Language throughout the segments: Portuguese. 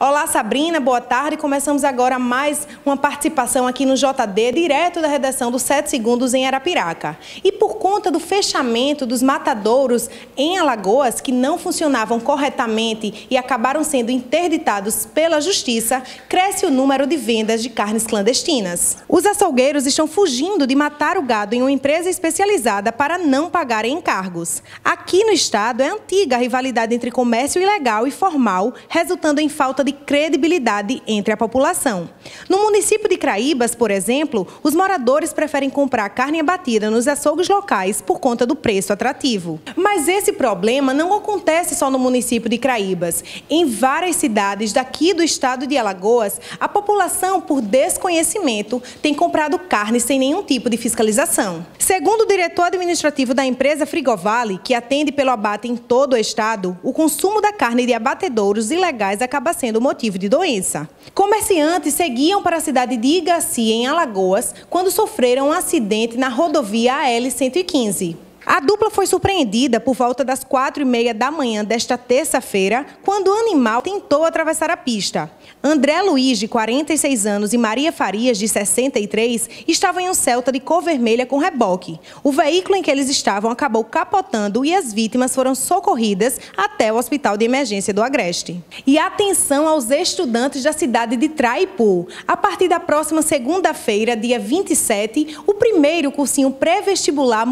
Olá, Sabrina, boa tarde. Começamos agora mais uma participação aqui no JD, direto da redação do 7 Segundos em Arapiraca. E por conta do fechamento dos matadouros em Alagoas, que não funcionavam corretamente e acabaram sendo interditados pela Justiça, cresce o número de vendas de carnes clandestinas. Os açougueiros estão fugindo de matar o gado em uma empresa especializada para não pagarem encargos. Aqui no estado é antiga a rivalidade entre comércio ilegal e formal, resultando em falta de credibilidade entre a população. No município de Craíbas, por exemplo, os moradores preferem comprar carne abatida nos açougues locais por conta do preço atrativo. Mas esse problema não acontece só no município de Craíbas. Em várias cidades daqui do estado de Alagoas, a população, por desconhecimento, tem comprado carne sem nenhum tipo de fiscalização. Segundo o diretor administrativo da empresa Frigovale, que atende pelo abate em todo o estado, o consumo da carne de abatedouros ilegais acaba sendo motivo de doença. Comerciantes seguiam para a cidade de Igaci, em Alagoas, quando sofreram um acidente na rodovia AL-115. A dupla foi surpreendida por volta das quatro e meia da manhã desta terça-feira, quando o animal tentou atravessar a pista. André Luiz, de 46 anos, e Maria Farias, de 63, estavam em um Celta de cor vermelha com reboque. O veículo em que eles estavam acabou capotando e as vítimas foram socorridas até o Hospital de Emergência do Agreste. E atenção aos estudantes da cidade de Traipu. A partir da próxima segunda-feira, dia 27, o primeiro cursinho pré-vestibular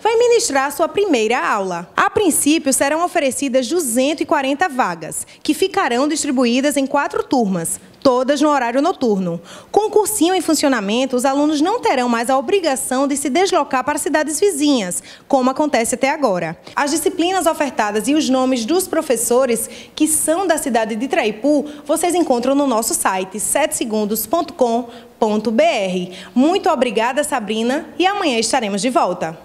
vai ministrar sua primeira aula. A princípio, serão oferecidas 240 vagas, que ficarão distribuídas em quatro turmas, todas no horário noturno. Com o cursinho em funcionamento, os alunos não terão mais a obrigação de se deslocar para cidades vizinhas, como acontece até agora. As disciplinas ofertadas e os nomes dos professores que são da cidade de Traipu, vocês encontram no nosso site 7segundos.com.br. Muito obrigada, Sabrina, e amanhã estaremos de volta.